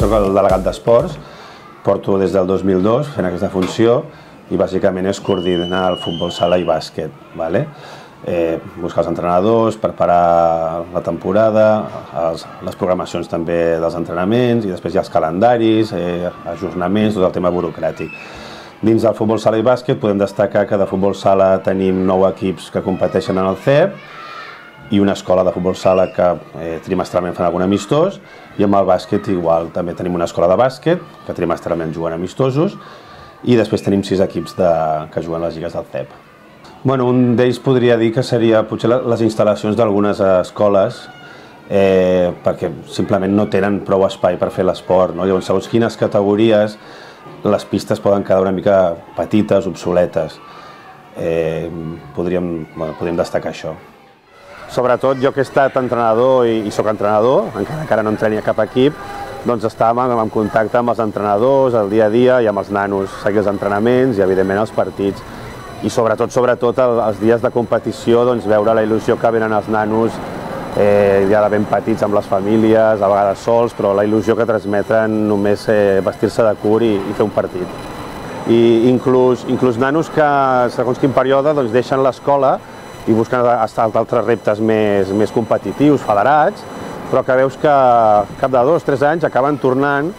sóc el delegat d'esports, porto des del 2002 fent aquesta funció i bàsicament és coordinar el futbol sala i bàsquet. Vale? Eh, buscar els entrenadors, preparar la temporada, els, les programacions també dels entrenaments i després hi ha els calendaris, eh, ajornaments, tot el tema burocràtic. Dins del futbol sala i bàsquet podem destacar que de futbol sala tenim nou equips que competeixen en el CEP i una escola de futbol sala que eh, trimestralment fan algun amistós i amb el bàsquet igual, també tenim una escola de bàsquet que trimestralment juguen amistosos i després tenim sis equips de, que juguen les lligues del CEP. Bueno, un d'ells podria dir que seria potser les instal·lacions d'algunes escoles eh, perquè simplement no tenen prou espai per fer l'esport. No? Llavors, segons quines categories, les pistes poden quedar una mica petites, obsoletes. Eh, podríem, bueno, podríem destacar això. Sobretot jo que he estat entrenador i, i sóc entrenador, encara que ara no entreni a cap equip, doncs estàvem en contacte amb els entrenadors el dia a dia i amb els nanos, seguir els entrenaments i evidentment els partits. I sobretot, sobretot els dies de competició, doncs veure la il·lusió que venen els nanos eh, ja de ben petits amb les famílies, a vegades sols, però la il·lusió que transmeten només eh, vestir-se de cur i, i fer un partit. I inclús, inclús nanos que, segons quin període, doncs deixen l'escola i busquen altres reptes més, més competitius, federats, però que veus que cap de dos, tres anys acaben tornant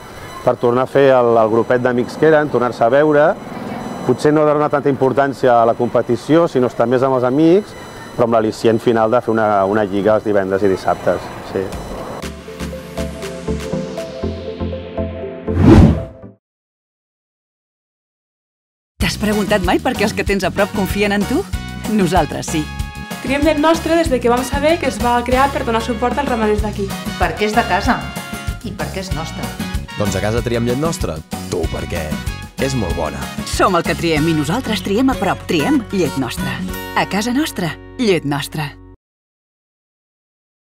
per tornar a fer el, el grupet d'amics que eren, tornar-se a veure, potser no donar tanta importància a la competició, sinó estar més amb els amics, però amb l'al·licient final de fer una, una lliga els divendres i dissabtes. Sí. T'has preguntat mai per què els que tens a prop confien en tu? Nosaltres sí. Triem del nostre des de que vam saber que es va crear per donar suport als ramaders d'aquí. Perquè és de casa i perquè és nostre. Doncs a casa triem llet nostra. Tu, perquè és molt bona. Som el que triem i nosaltres triem a prop. Triem llet nostra. A casa nostra, llet nostra.